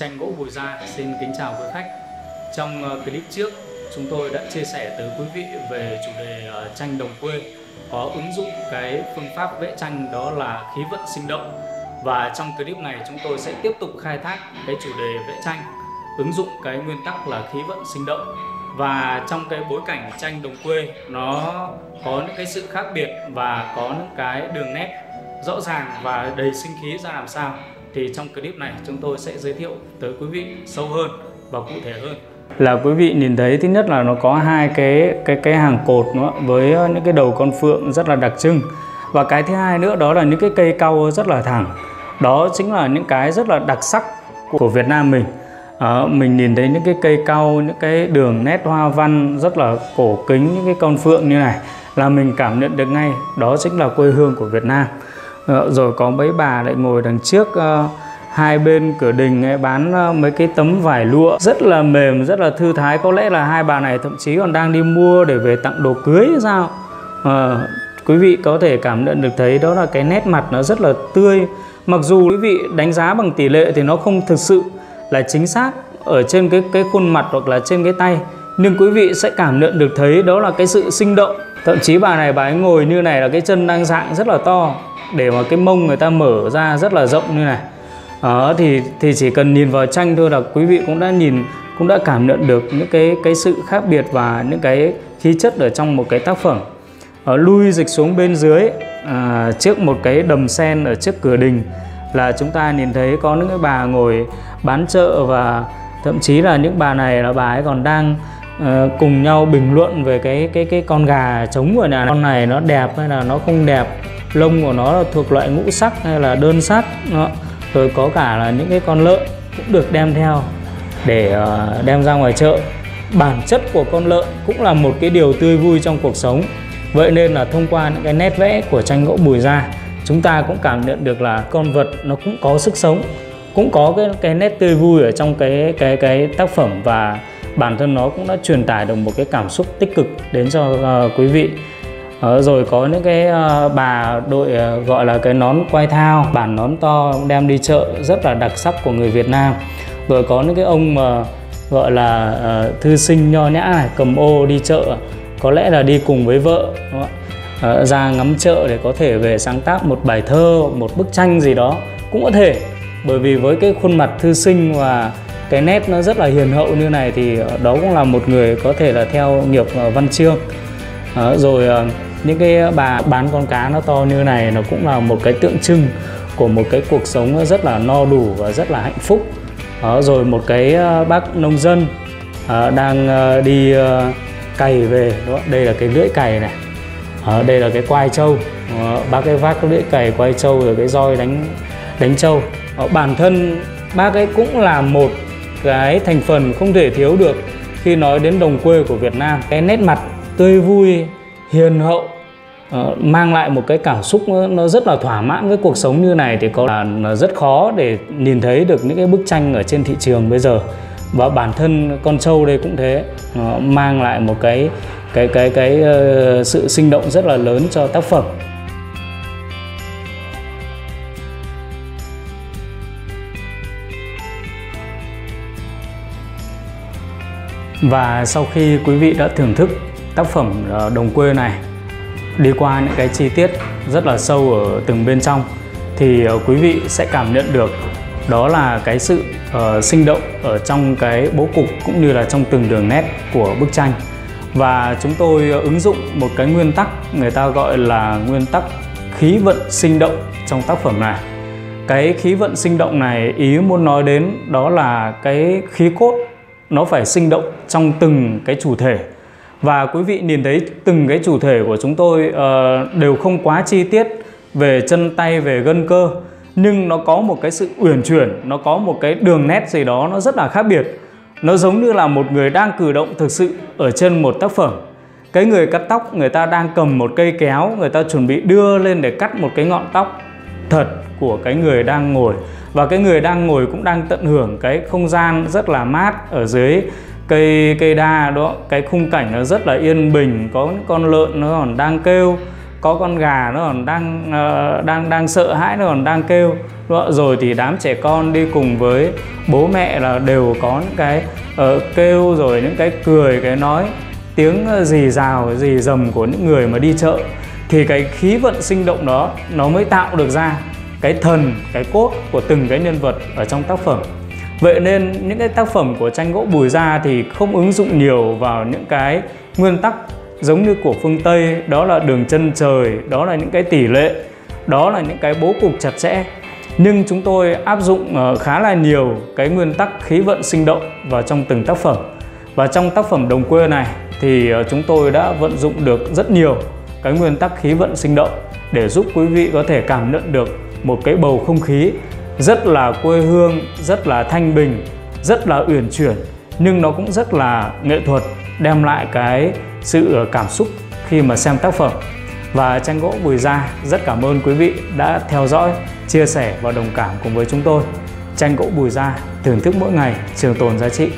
tranh gỗ Bùi Gia xin kính chào quý khách. Trong ờ, clip trước, chúng tôi đã chia sẻ tới quý vị về chủ đề ờ, tranh đồng quê có ứng dụng cái phương pháp vẽ tranh đó là khí vận sinh động. Và trong clip này chúng tôi sẽ tiếp tục khai thác cái chủ đề vẽ tranh ứng dụng cái nguyên tắc là khí vận sinh động và trong cái bối cảnh tranh đồng quê nó có những cái sự khác biệt và có những cái đường nét rõ ràng và đầy sinh khí ra làm sao thì trong clip này chúng tôi sẽ giới thiệu tới quý vị sâu hơn và cụ thể hơn. Là quý vị nhìn thấy thứ nhất là nó có hai cái cái cái hàng cột nữa với những cái đầu con phượng rất là đặc trưng. Và cái thứ hai nữa đó là những cái cây cau rất là thẳng. Đó chính là những cái rất là đặc sắc của Việt Nam mình. À, mình nhìn thấy những cái cây cau những cái đường nét hoa văn rất là cổ kính những cái con phượng như này là mình cảm nhận được ngay. Đó chính là quê hương của Việt Nam. Ờ, rồi có mấy bà lại ngồi đằng trước ờ, hai bên cửa đình ấy bán ờ, mấy cái tấm vải lụa. Rất là mềm rất là thư thái. Có lẽ là hai bà này thậm chí còn đang đi mua để về tặng đồ cưới hay sao? À, quý vị có thể cảm nhận được thấy đó là cái nét mặt nó rất là tươi. Mặc dù quý vị đánh giá bằng tỷ lệ thì nó không thực sự là chính xác ở trên cái cái khuôn mặt hoặc là trên cái tay. Nhưng quý vị sẽ cảm nhận được thấy đó là cái sự sinh động. Thậm chí bà này bà ấy ngồi như này là cái chân đang dạng rất là to để mà cái mông người ta mở ra rất là rộng như này. Đó thì thì chỉ cần nhìn vào tranh thôi là quý vị cũng đã nhìn cũng đã cảm nhận được những cái cái sự khác biệt và những cái khí chất ở trong một cái tác phẩm. Ở lui dịch xuống bên dưới à, trước một cái đầm sen ở trước cửa đình là chúng ta nhìn thấy có những cái bà ngồi bán chợ và thậm chí là những bà này là bà ấy còn đang uh, cùng nhau bình luận về cái cái cái con gà trống của nhà. Này. con này nó đẹp hay là nó không đẹp? Lông của nó là thuộc loại ngũ sắc hay là đơn sắc. Đó. rồi có cả là những cái con lợn cũng được đem theo để ờ, đem ra ngoài chợ. Bản chất của con lợn cũng là một cái điều tươi vui trong cuộc sống. Vậy nên là thông qua những cái nét vẽ của tranh gỗ bùi da, chúng ta cũng cảm nhận được là con vật nó cũng có sức sống cũng có cái cái nét tươi vui ở trong cái cái cái tác phẩm và bản thân nó cũng đã truyền tải được một cái cảm xúc tích cực đến cho uh, quý vị uh, rồi có những cái uh, bà đội uh, gọi là cái nón quai thao bản nón to đem đi chợ rất là đặc sắc của người Việt Nam. Rồi có những cái ông mà gọi là uh, thư sinh nho nhã này cầm ô đi chợ có lẽ là đi cùng với vợ đúng không? Uh, ra ngắm chợ để có thể về sáng tác một bài thơ một bức tranh gì đó cũng có thể. Bởi vì với cái khuôn mặt thư sinh và cái nét nó rất là hiền hậu như này thì đó cũng là một người có thể là theo nghiệp văn chương. Rồi những cái ờ, bà bán con cá nó to như này nó cũng là một cái tượng trưng của một cái cuộc sống rất là no đủ và rất là hạnh phúc. Đó, rồi một cái ờ, bác nông dân ờ, đang đi cày về đó đây là cái lưỡi cày này. À, đây là cái quai trâu. Bác cái vác lưỡi cày quai trâu rồi cái roi đánh đánh trâu. À, bản thân bác ấy cũng là một cái thành phần không thể thiếu được khi nói đến đồng quê của Việt Nam. Cái nét mặt tươi vui hiền hậu ờ, mang lại một cái cảm xúc nó rất là thỏa mãn với cuộc sống như này thì có là rất khó để nhìn thấy được những cái bức tranh ở trên thị trường bây giờ. Và bản thân con trâu đây cũng thế, nó mang lại một cái cái cái cái ờ, sự sinh động rất là lớn cho tác phẩm. Và sau khi quý vị đã thưởng thức tác phẩm ờ, đồng quê này đi qua những cái chi tiết rất là sâu ở từng bên trong thì ờ, quý vị sẽ cảm nhận được đó là cái sự uh, sinh động ở trong cái bố cục cũng như là trong từng đường nét của bức tranh. Và chúng tôi ứng dụng một cái nguyên tắc người ta gọi là nguyên tắc khí vận sinh động trong tác phẩm này. Cái khí vận sinh động này ý muốn nói đến đó là cái khí cốt nó phải sinh động trong từng cái chủ thể và quý vị nhìn thấy từng cái chủ thể của chúng tôi uh, đều không quá chi tiết về chân tay về gân cơ nhưng nó có một cái sự uyển chuyển nó có một cái đường nét gì đó nó rất là khác biệt. Nó giống như là một người đang cử động thực sự ở trên một tác phẩm. Cái người cắt tóc người ta đang cầm một cây kéo người ta chuẩn bị đưa lên để cắt một cái ngọn tóc thật của cái người đang ngồi. Và cái người đang ngồi cũng đang tận hưởng cái không gian rất là mát ở dưới cây cây đa đó cái khung cảnh nó rất là yên bình có những con lợn nó còn đang kêu có con gà nó còn đang uh, đang đang sợ hãi nó còn đang kêu. Rồi thì đám trẻ con đi cùng với bố mẹ là đều có những cái uh, kêu rồi những cái cười cái nói tiếng rì rào rì rầm của những người mà đi chợ. Thì cái khí vận sinh động đó nó mới tạo được ra cái thần cái cốt của từng cái nhân vật ở trong tác phẩm vậy nên những cái tác phẩm của tranh gỗ bùi gia thì không ứng dụng nhiều vào những cái nguyên tắc giống như của phương tây. Đó là đường chân trời, đó là những cái tỷ lệ, đó là những cái bố cục chặt chẽ. Nhưng chúng tôi áp dụng ờ, khá là nhiều cái nguyên tắc khí vận sinh động vào trong từng tác phẩm. Và trong tác phẩm đồng quê này thì ờ, chúng tôi đã vận dụng được rất nhiều cái nguyên tắc khí vận sinh động để giúp quý vị có thể cảm nhận được một cái bầu không khí rất là quê hương, rất là thanh bình, rất là uyển chuyển nhưng nó cũng rất là nghệ thuật đem lại cái sự ờ, cảm xúc khi mà xem tác phẩm và tranh gỗ Bùi Gia rất cảm ơn quý vị đã theo dõi, chia sẻ và đồng cảm cùng với chúng tôi. Tranh gỗ Bùi Gia thưởng thức mỗi ngày trường tồn giá trị.